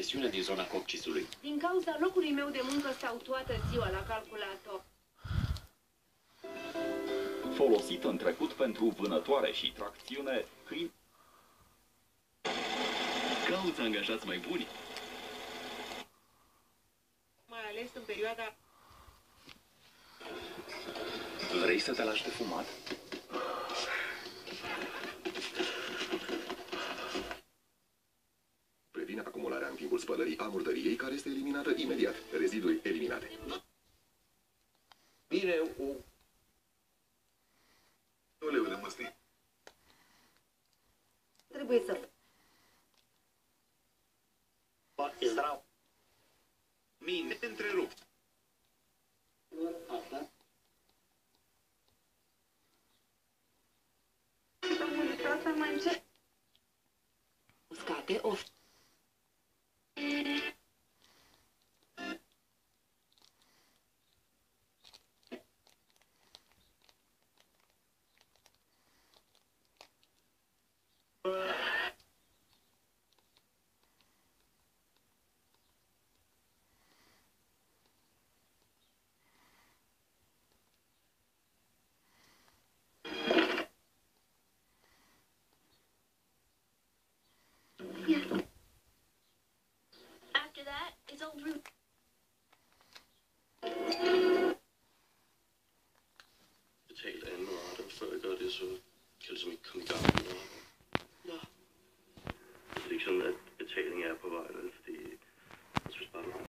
presiune din zona coccisului. Din cauza locului meu de muncă stau toată ziua la calculator. Folosit în trecut pentru vânătoare și tracțiune, câini Cauți angajați mai buni. Mai ales în perioada Vrei să te lași de fumat? Previne acumularea în timpul spălării a murdăriei, care este eliminată imediat. Reziduri eliminate. Bine, o... Uleu de măsli. trebuie să... Zdrav. Mine, te întrerup. Să mai încep. Uscate, o After that, it's all root. og før jeg gør det, så kan jeg ligesom ikke komme i gang.